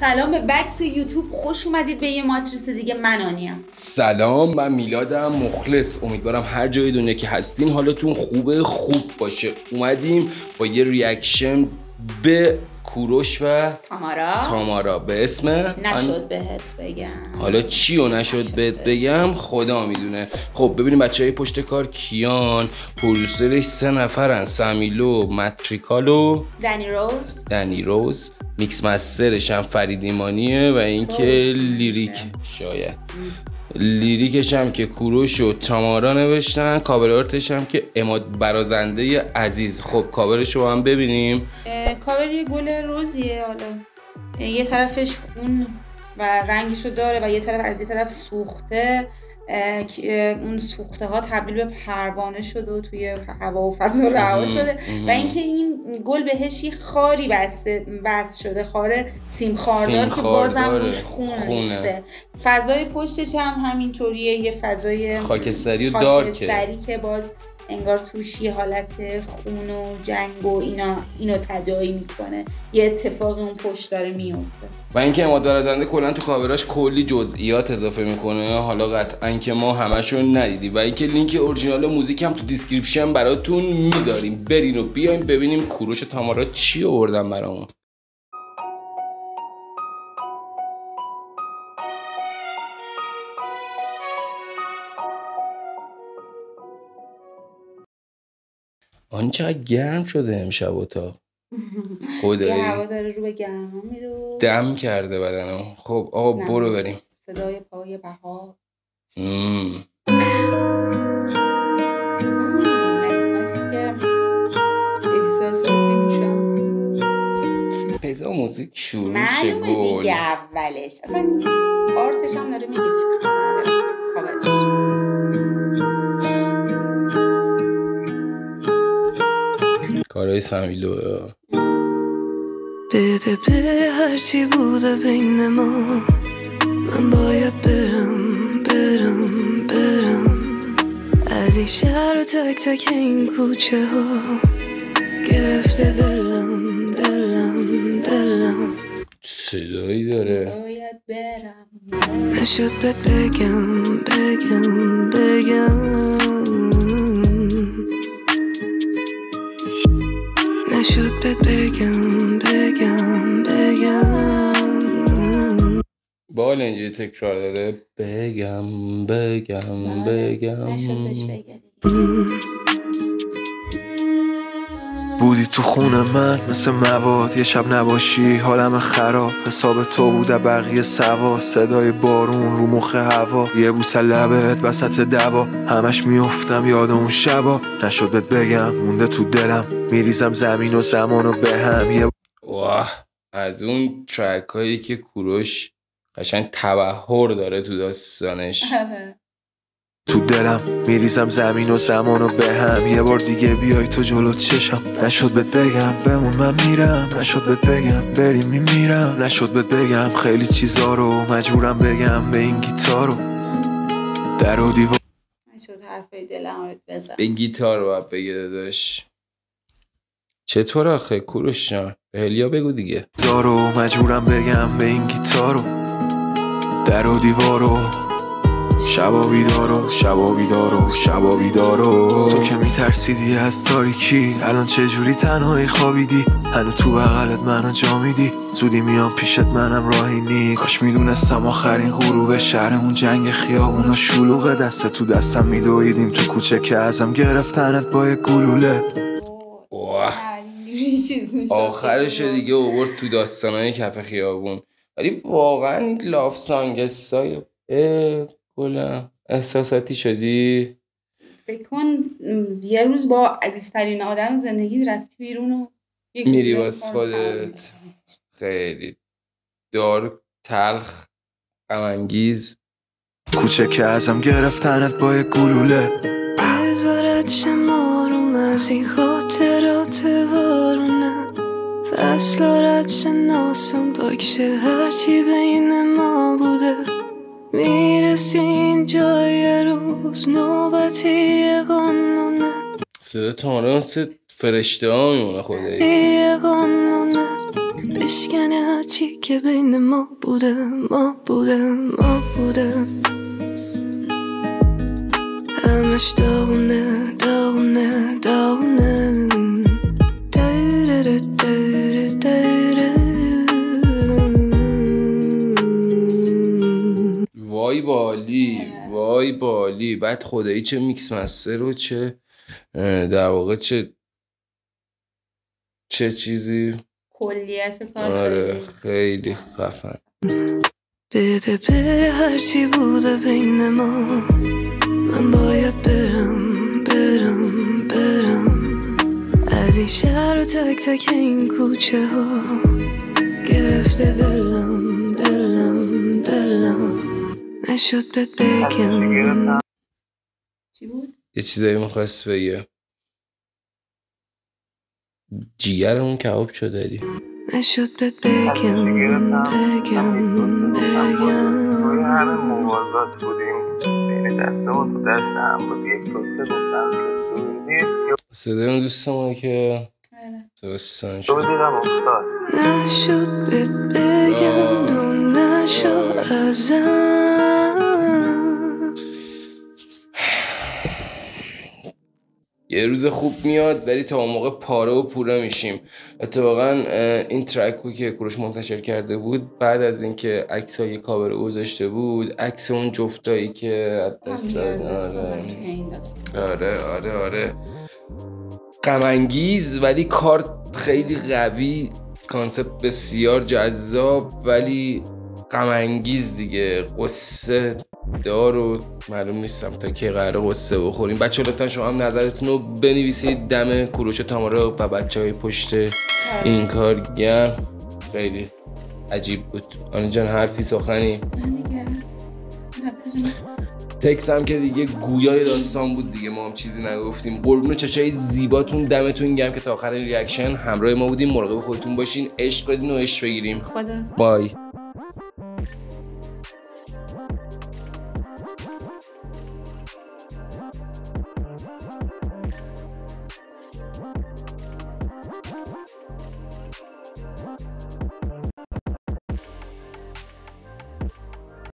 سلام به بکس یوتیوب. خوش اومدید به یه ماتریس دیگه. منانیم سلام من میلادم. مخلص. امیدوارم هر جای دنیا که هستین حالتون خوبه خوب باشه. اومدیم با یه ریاکشن به کوروش و تامارا. تامارا. به اسم نشد بهت بگم. حالا چی و نشد بهت بگم؟ خدا می‌دونه. خب ببینیم بچه های پشت کار کیان. پروسرش سه نفرن. سمیلو متریکالو دنی روز. دنی روز. mix master ش هم فرید ایمانیه و اینکه lyric. شاید. lyric ش هم که کوروش و تامارا نوشتن. cover art ش هم که اماد برازنده عزیز. خب کاورش رو هم ببینیم. کاور یه گل رزیه حالا. یه طرفش خون و رنگشو داره و یه طرف از یه طرف سوخته اون سوخته ها تبدیل به پروانه شده و توی هوا و فضا رها شده. و اینکه این گل بهش یه خاری بسته بس شده خار سیم خاردار که بازم. روش خون. ریخته. فضای پشتش هم همینطوریه یه فضای خاکستری و dark ه که باز انگار توش یه حالت خون و جنگ و اینا اینو تداعی می‌کنه. یه اتفاق اون پشت داره میفته و اینکه اماد برازنده کلا تو کاوراش کلی جزئیات اضافه می‌کنه. حالا قطعا که ما همشون ندیدیم. و اینکه لینک اورجینال موزیک هم تو description براتون می‌ذاریم. برین و بیایم ببینیم کوروش تامارا چی آوردن برامون. آن چقدر گرم شده امشب اتاق. خدایی هوا داره رو به گرما میره و دم کرده بدنم. خب آقا. برو بریم. صدای پای بها پیزا موزیک شروع معلومه گل. دیگه اولش. اصلا آرتش هم داره میگه کارهای سمیلو بده بره هرچی بوده بین ما. من باید برم برم برم. از این شهر و تک تک این کوچه ها. گرفته دلم دلم دلم. صدایی داره. باید برم. نشد بهت بگم بگم. اینجوری تکرار داره بگم بگم بهش بگم. بودی تو خونه من مثل مواد. یه شب نباشی حالم خراب. حساب تو بوده بقیه سوا. صدای بارون رو مخ هوا. یه بوسه لبت وسط دوا. همش میافتم یاد اون شبا. نشد بهت بگم مونده تو دلم. میریزم زمین و زمان و به هم. یه واه. از اون ترک هایی که کوروش قشنگ تبهر داره تو داستانش. تو دلم میریزم زمین و زمان و به هم. یه بار دیگه بیای تو جلو چشم. نشد بهت بگم بمون من میرم. نشد بهت بگم بریم میمیرم. نشد بهت بگم خیلی چیزا رو مجبورم بگم به این گیتارو در و دیوار. نشد حرفای دلم رو بزن. به گیتار باید بگه داداش. چطور آخه؟ کوروش جان به هلیا بگو دیگه. رو مجبورم بگم به این گیتارو در و دیوارو شبا بیدارو شبا بیدارو شبا بیدارو تو که میترسیدی از تاریکی الان چه جوری تنهایی خوابیدی؟ هنو تو بغلت منو جا میدی؟ زودی میام پیشت منم راهی نی کاش می‌دونستم آخرین غروب شهرمون جنگ خیابونا شلوغ دست تو دستم میدویدیم تو کوچه که ازم گرفتنت با یه گلوله. آخرش دیگه اوورد تو داستانهای کف خیابون. ولی واقعا این لاف سانگ استایل گلم احساساتی شدی؟ فکر کن یه روز با عزیزترین آدم زندگی رفتی بیرون و یه میری واسه خودت. خیلی دار تلخ غمانگیز. کوچه که ازم گرفتنت با یه گلوله. بذارت شمارم از این خاطرات وارونه. فصل شناسم باکشه. هرچی بین ما بوده می‌رسین جای روز. نوبتی قانونه صدا تامارا مثل فرشته ها میمونه خدایی. یه قانونه بشکنه هرچی که بین ما بوده ما بوده ما بوده. همش داغونه داغونه داغونه. دیره دیره بالی بعد خدایی چه میکس مستر و چه در واقع چه چه چیزی. کلیت کار آره خیلی. خفن. بده بره هرچی بوده بین ما. من باید برم برم برم. از این شهر و تک تک این کوچه ها. گرفته دلم دلم دلم. نشد بهت بگم؟ یه چیزایی می‌خواست بگه. جیگرمون کباب شد داری نشد بهت بگم بگم روی همه بگم. موازات بودیم بین دستمون تو دست هم بود یک گفتم که نیست صدای اون دوستمون که آره. داستان تو شد نشد بهت بگم دون نشو ازم. یه روز خوب میاد ولی تا اون موقع پاره و پوره میشیم. اتفاقا این track که کوروش منتشر کرده بود بعد از اینکه عکس های کاور گذاشته بود عکس اون جفتایی که دست آره. آره آره آره. غمانگیز ولی کار خیلی قوی concept بسیار جذاب ولی غمانگیز دیگه. غصه دار و معلوم نیستم تا کی قراره غصه بخوریم. بچه لطفا شما هم نظرتون رو بنویسید. دم کوروش و تامارا و بچه های پشت این کار گرم. خیلی عجیب بود. آنی جان حرفی سخنی. تکس هم که دیگه گویای داستان بود دیگه. ما هم چیزی نگفتیم. قربون چشای زیباتون دمتون گرم که تا آخر reaction همراه ما بودیم. مراقب خودتون باشین. عشق بدین و عشق بگیریم. خدا. bye. Bye.